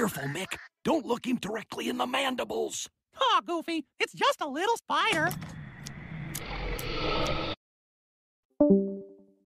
Careful, Mick. Don't look him directly in the mandibles. Aw, oh, Goofy, it's just a little spider.